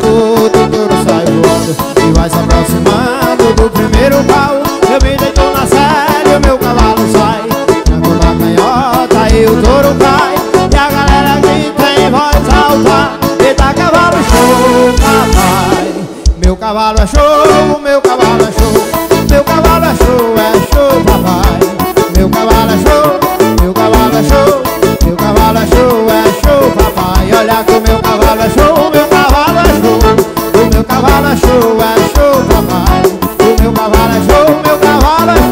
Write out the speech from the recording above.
O touro sai voando e vai se aproximando do primeiro pau Eu me deito na série, o meu cavalo sai Na cama canhota e o touro cai E a galera grita em voz alta Eita cavalo show, papai Meu cavalo é show, meu cavalo é show Meu cavalo é show, é show, papai Meu cavalo é show, meu cavalo é show Meu cavalo é show, é show, papai Olha que meu cavalo é show achou, achou o cavalo. O meu cavalo achou, o meu cavalo achou.